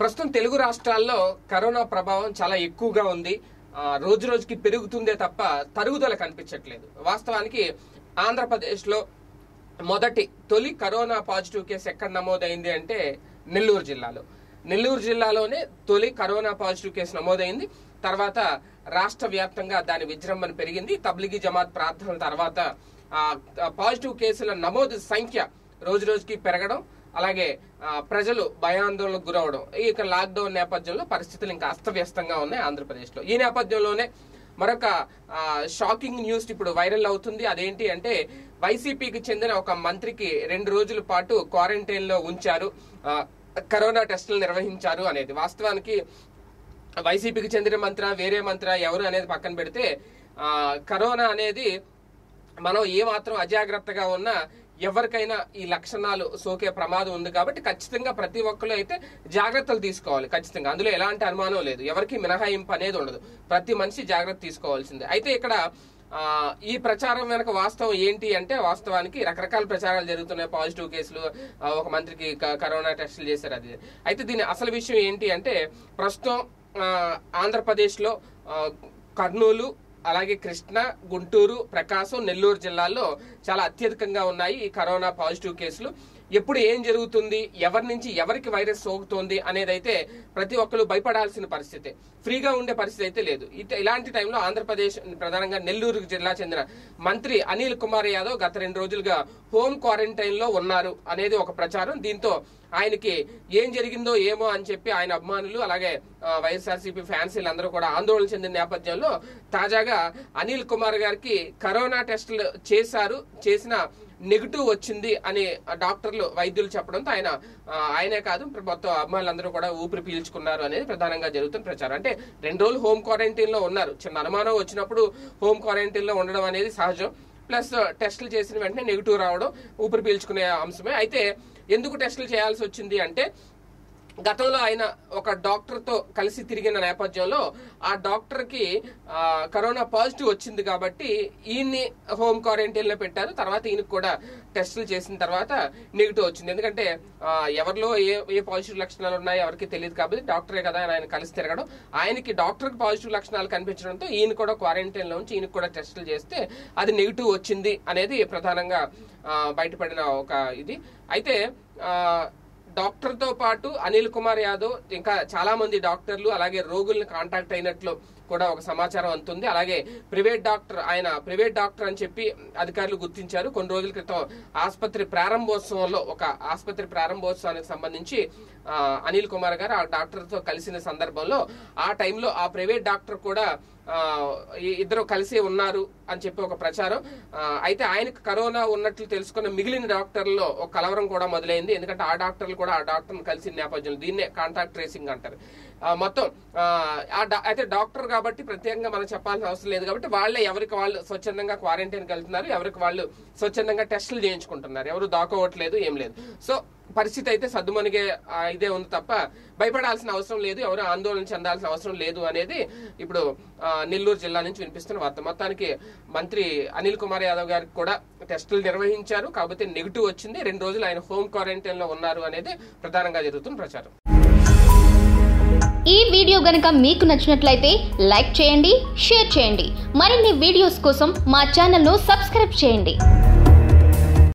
ప్రస్తుతం తెలుగు రాష్ట్రాల్లో కరోనా ప్రభావం చాలా ఎక్కువగా ఉంది. రోజు రోజుకి పెరుగుతుందే తప్ప తరుగుదల కనిపించట్లేదు. వాస్తవానికి ఆంధ్రప్రదేశ్లో మొదటి తొలి కరోనా పాజిటివ్ కేసు ఎక్కడ నమోదైంది అంటే నెల్లూరు జిల్లాలో. నెల్లూరు జిల్లాలోనే తొలి కరోనా పాజిటివ్ కేసు నమోదైంది. తర్వాత రాష్ట్ర వ్యాప్తంగా దాని విజృంభణ పెరిగింది. తబ్లిగీ జమాత్ ప్రార్థనల తర్వాత పాజిటివ్ కేసుల నమోదు సంఖ్య రోజు రోజుకి పెరగడం అలాగే ప్రజలు భయాందోళనకు గురవడం. ఇక లాక్డౌన్ నేపథ్యంలో పరిస్థితులు ఇంకా అస్తవ్యస్తంగా ఉన్నాయి ఆంధ్రప్రదేశ్లో. ఈ నేపథ్యంలోనే మరొక షాకింగ్ న్యూస్ ఇప్పుడు వైరల్ అవుతుంది. అదేంటి అంటే వైసీపీకి చెందిన ఒక మంత్రికి రెండు రోజుల పాటు క్వారంటైన్లో ఉంచారు కరోనా టెస్టులు నిర్వహించారు అనేది. వాస్తవానికి వైసీపీకి చెందిన మంత్ర వేరే మంత్ర ఎవరు అనేది పక్కన పెడితే కరోనా అనేది మనం ఏ మాత్రం అజాగ్రత్తగా ఉన్నా ఎవరికైనా ఈ లక్షణాలు సోకే ప్రమాదం ఉంది కాబట్టి ఖచ్చితంగా ప్రతి ఒక్కరు అయితే జాగ్రత్తలు తీసుకోవాలి ఖచ్చితంగా. అందులో ఎలాంటి అనుమానం లేదు. ఎవరికి మినహాయింపు అనేది ఉండదు. ప్రతి మనిషి జాగ్రత్త తీసుకోవాల్సిందే. అయితే ఇక్కడ ఈ ప్రచారం వెనక వాస్తవం ఏంటి అంటే వాస్తవానికి రకరకాల ప్రచారాలు జరుగుతున్నాయి. పాజిటివ్ కేసులు ఒక మంత్రికి కరోనా టెస్టులు చేశారు అది. అయితే దీని అసలు విషయం ఏంటి అంటే ప్రస్తుతం ఆంధ్రప్రదేశ్లో కర్నూలు అలాగే కృష్ణ గుంటూరు ప్రకాశం నెల్లూరు జిల్లాల్లో చాలా అత్యధికంగా ఉన్నాయి ఈ కరోనా పాజిటివ్ కేసులు. ఎప్పుడు ఏం జరుగుతుంది ఎవరి నుంచి ఎవరికి వైరస్ సోకుతోంది అనేది అయితే ప్రతి ఒక్కరు భయపడాల్సిన పరిస్థితి. ఫ్రీగా ఉండే పరిస్థితి అయితే లేదు. ఇలాంటి టైంలో ఆంధ్రప్రదేశ్ ప్రధానంగా నెల్లూరు జిల్లా చెందిన మంత్రి అనిల్ కుమార్ యాదవ్ గత రెండు రోజులుగా హోమ్ క్వారంటైన్లో ఉన్నారు అనేది ఒక ప్రచారం. దీంతో ఆయనకి ఏం జరిగిందో ఏమో అని చెప్పి ఆయన అభిమానులు అలాగే వైఎస్ఆర్సీపీ ఫ్యాన్స్ వీళ్ళందరూ కూడా ఆందోళన చెందిన నేపథ్యంలో తాజాగా అనిల్ కుమార్ గారికి కరోనా టెస్టులు చేశారు చేసిన నెగిటివ్ వచ్చింది అని డాక్టర్లు వైద్యులు చెప్పడంతో ఆయన ఆయనే కాదు మొత్తం అమ్మాయిలందరూ కూడా ఊపిరి పీల్చుకున్నారు అనేది ప్రధానంగా జరుగుతున్న ప్రచారం. అంటే రెండు రోజులు హోమ్ క్వారంటైన్లో ఉన్నారు. చిన్న అనుమానం వచ్చినప్పుడు హోమ్ క్వారంటైన్లో ఉండడం అనేది సహజం. ప్లస్ టెస్టులు చేసిన వెంటనే నెగిటివ్ రావడం ఊపిరి పీల్చుకునే అంశమే. అయితే ఎందుకు టెస్టులు చేయాల్సి వచ్చింది అంటే గతంలో ఆయన ఒక డాక్టర్తో కలిసి తిరిగిన నేపథ్యంలో ఆ డాక్టర్కి కరోనా పాజిటివ్ వచ్చింది కాబట్టి ఈయన్ని హోమ్ క్వారంటైన్లో పెట్టారు. తర్వాత ఈయనకి కూడా టెస్టులు చేసిన తర్వాత నెగిటివ్ వచ్చింది. ఎందుకంటే ఎవరిలో ఏ ఏ పాజిటివ్ లక్షణాలు ఉన్నాయో ఎవరికి తెలియదు కాబట్టి డాక్టరే కదా ఆయన కలిసి తిరగడం. ఆయనకి డాక్టర్కి పాజిటివ్ లక్షణాలు కనిపించడంతో ఈయన కూడా క్వారంటైన్లో ఉంచి ఈయనకి కూడా టెస్టులు చేస్తే అది నెగిటివ్ వచ్చింది అనేది ప్రధానంగా బయటపడిన ఒక ఇది. అయితే డాక్టర్తో డాక్టర్తో పాటు అనిల్ కుమార్ యాదవ్ ఇంకా చాలా మంది డాక్టర్లు అలాగే రోగుల్ని కాంటాక్ట్ అయినట్లు కూడా ఒక సమాచారం అందుతుంది. అలాగే ప్రైవేట్ డాక్టర్ ఆయన ప్రైవేట్ డాక్టర్ అని చెప్పి అధికారులు గుర్తించారు. కొన్ని రోజుల క్రితం ఆసుపత్రి ప్రారంభోత్సవంలో ఒక ఆసుపత్రి ప్రారంభోత్సవానికి సంబంధించి అనిల్ కుమార్ గారు ఆ డాక్టర్తో కలిసిన సందర్భంలో ఆ టైంలో ఆ ప్రైవేట్ డాక్టర్ కూడా ఇద్దరు కలిసి ఉన్నారు అని చెప్పి ఒక ప్రచారం. అయితే ఆయనకు కరోనా ఉన్నట్లు తెలుసుకున్న మిగిలిన డాక్టర్లలో ఒక కలవరం కూడా మొదలైంది. ఎందుకంటే ఆ డాక్టర్లు కూడా ఆ డాక్టర్ని కలిసి నేపథ్యంలో దీన్నే కాంటాక్ట్ ట్రేసింగ్ అంటారు. మొత్తం ఆ, అయితే డాక్టర్ కాబట్టి ప్రత్యేకంగా మనం చెప్పాల్సిన అవసరం లేదు కాబట్టి వాళ్ళే ఎవరికి వాళ్ళు స్వచ్ఛందంగా క్వారంటైన్కి వెళ్తున్నారు ఎవరికి వాళ్ళు స్వచ్ఛందంగా టెస్టులు చేయించుకుంటున్నారు. ఎవరు దాకోవట్లేదు ఏం లేదు. సో పరిస్థితి అయితే సద్దుమణిగే ఇదే ఉంది తప్ప భయపడాల్సిన అవసరం లేదు ఎవరు ఆందోళన చెందాల్సిన అవసరం లేదు అనేది ఇప్పుడు నెల్లూరు జిల్లా నుంచి వినిపిస్తున్న వార్త. మొత్తానికి మంత్రి అనిల్ కుమార్ యాదవ్ గారికి కూడా టెస్టులు నిర్వహించారు కాకపోతే నెగిటివ్ వచ్చింది. రెండు రోజులు ఆయన హోమ్ క్వారంటైన్లో ఉన్నారు అనేది ప్రధానంగా జరుగుతున్న ప్రచారం. ఈ వీడియో గనుక మీకు నచ్చినట్లయితే లైక్ చేయండి షేర్ చేయండి. మరిన్ని వీడియోస్ కోసం మా ఛానల్ను సబ్స్క్రైబ్ చేయండి.